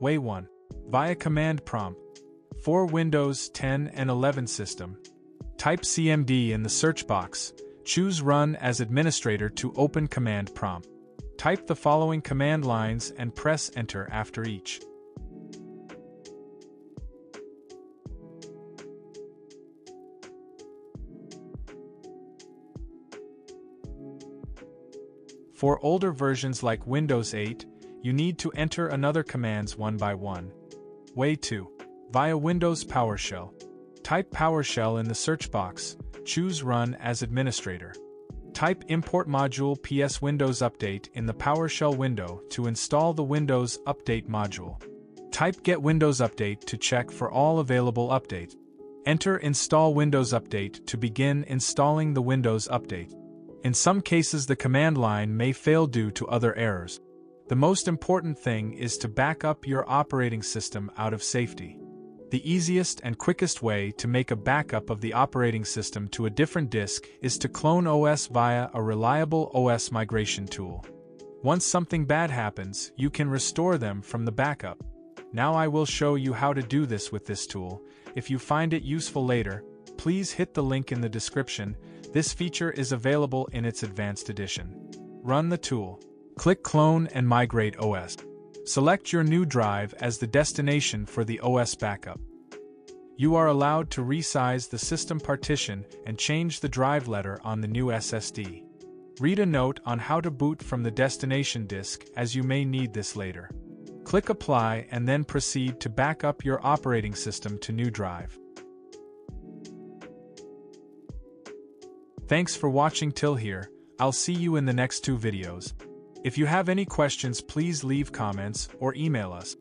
Way 1. Via command prompt. For Windows 10 and 11 system, type CMD in the search box, choose Run as administrator to open command prompt. Type the following command lines and press Enter after each. For older versions like Windows 8, you need to enter another commands one by one. Way 2. Via Windows PowerShell. Type PowerShell in the search box, choose Run as administrator. Type Import Module PS Windows Update in the PowerShell window to install the Windows Update module. Type Get Windows Update to check for all available updates. Enter Install Windows Update to begin installing the Windows Update. In some cases, the command line may fail due to other errors. The most important thing is to back up your operating system out of safety. The easiest and quickest way to make a backup of the operating system to a different disk is to clone OS via a reliable OS migration tool. Once something bad happens, you can restore them from the backup. Now I will show you how to do this with this tool. If you find it useful later, please hit the link in the description this feature is available in its advanced edition. Run the tool. Click Clone and Migrate OS. Select your new drive as the destination for the OS backup. You are allowed to resize the system partition and change the drive letter on the new SSD. Read a note on how to boot from the destination disk as you may need this later. Click Apply and then proceed to back up your operating system to new drive. Thanks for watching till here, I'll see you in the next two videos. If you have any questions please leave comments or email us.